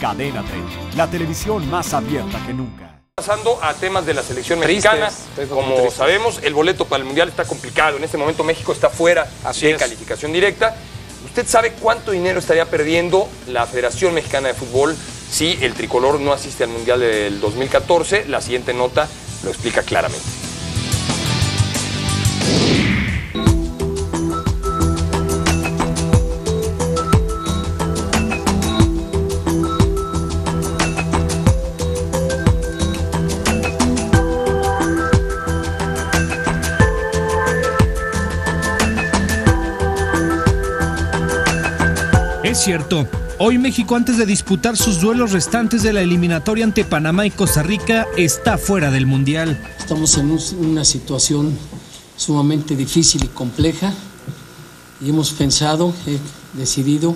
Cadena 30, la televisión más abierta que nunca. Pasando a temas de la selección mexicana, como sabemos, el boleto para el Mundial está complicado. En este momento México está fuera de calificación directa. ¿Usted sabe cuánto dinero estaría perdiendo la Federación Mexicana de Fútbol si el tricolor no asiste al Mundial del 2014? La siguiente nota lo explica claramente. Hoy México antes de disputar sus duelos restantes de la eliminatoria ante Panamá y Costa Rica está fuera del Mundial. Estamos en una situación sumamente difícil y compleja y hemos pensado, he decidido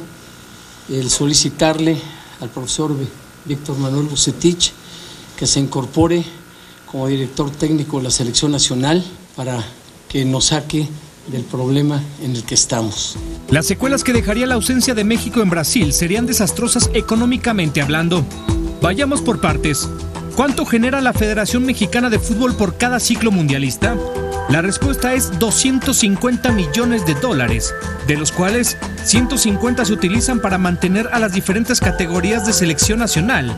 el solicitarle al profesor Víctor Manuel Bucetich que se incorpore como director técnico de la selección nacional para que nos saque del problema en el que estamos. Las secuelas que dejaría la ausencia de México en Brasil serían desastrosas económicamente hablando. Vayamos por partes. ¿Cuánto genera la Federación Mexicana de Fútbol por cada ciclo mundialista? La respuesta es 250 millones de dólares, de los cuales 150 se utilizan para mantener a las diferentes categorías de selección nacional.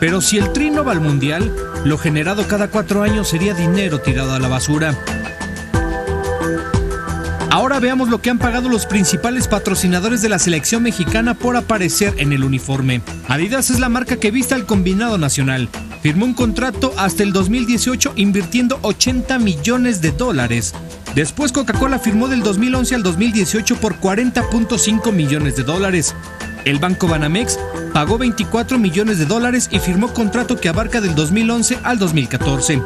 Pero si el trino va al mundial, lo generado cada cuatro años sería dinero tirado a la basura. Ahora veamos lo que han pagado los principales patrocinadores de la selección mexicana por aparecer en el uniforme. Adidas es la marca que viste al combinado nacional. Firmó un contrato hasta el 2018 invirtiendo 80 millones de dólares. Después Coca-Cola firmó del 2011 al 2018 por 40.5 millones de dólares. El banco Banamex pagó 24 millones de dólares y firmó contrato que abarca del 2011 al 2014.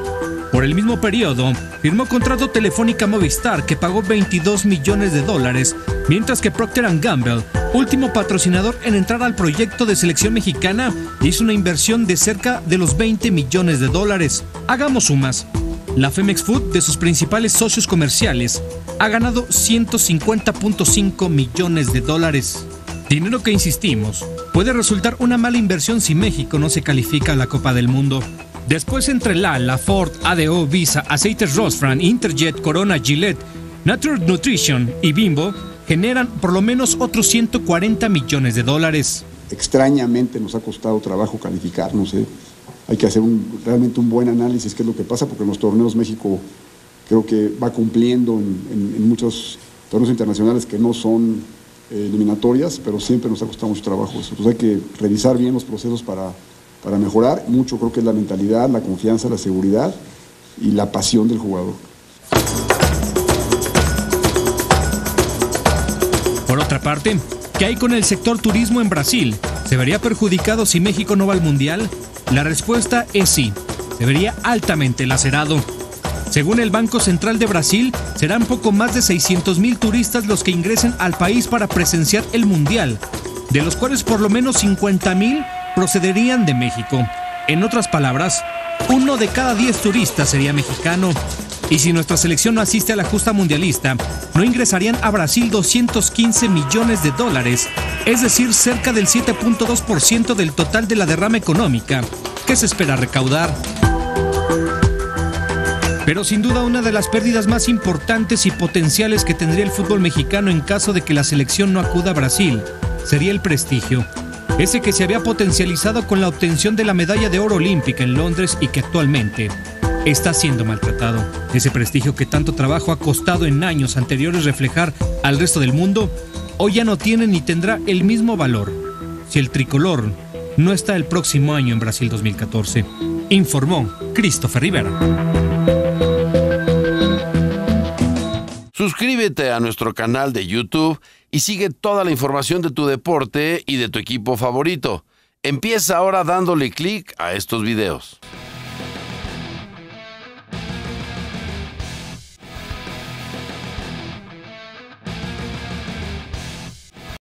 Por el mismo periodo, firmó contrato Telefónica Movistar que pagó 22 millones de dólares, mientras que Procter Gamble, último patrocinador en entrar al proyecto de selección mexicana, hizo una inversión de cerca de los 20 millones de dólares. Hagamos sumas. La Femex Food, de sus principales socios comerciales, ha ganado 150.5 millones de dólares. Dinero que insistimos, puede resultar una mala inversión si México no se califica a la Copa del Mundo. Después entre la, Ford, ADO, Visa, Aceites Rosfran, Interjet, Corona, Gillette, Natural Nutrition y Bimbo generan por lo menos otros 140 millones de dólares. Extrañamente nos ha costado trabajo calificarnos. ¿eh? Hay que hacer realmente un buen análisis qué es lo que pasa, porque en los torneos México creo que va cumpliendo en, muchos torneos internacionales que no son eh, eliminatorias, pero siempre nos ha costado mucho trabajo eso. Entonces hay que revisar bien los procesos para para mejorar. Mucho creo que es la mentalidad, la confianza, la seguridad y la pasión del jugador. Por otra parte, ¿qué hay con el sector turismo en Brasil? ¿Se vería perjudicado si México no va al Mundial? La respuesta es sí, se vería altamente lacerado. Según el Banco Central de Brasil, serán poco más de 600 mil turistas los que ingresen al país para presenciar el Mundial, de los cuales por lo menos 50 mil procederían de México. En otras palabras, uno de cada diez turistas sería mexicano. Y si nuestra selección no asiste a la justa mundialista, no ingresarían a Brasil 215 millones de dólares, es decir, cerca del 7.2% del total de la derrama económica que se espera recaudar. Pero sin duda una de las pérdidas más importantes y potenciales que tendría el fútbol mexicano en caso de que la selección no acuda a Brasil sería el prestigio ese que se había potencializado con la obtención de la medalla de oro olímpica en Londres y que actualmente está siendo maltratado. Ese prestigio que tanto trabajo ha costado en años anteriores reflejar al resto del mundo, hoy ya no tiene ni tendrá el mismo valor si el tricolor no está el próximo año en Brasil 2014, informó Christopher Rivera. Suscríbete a nuestro canal de YouTube y sigue toda la información de tu deporte y de tu equipo favorito. Empieza ahora dándole clic a estos videos.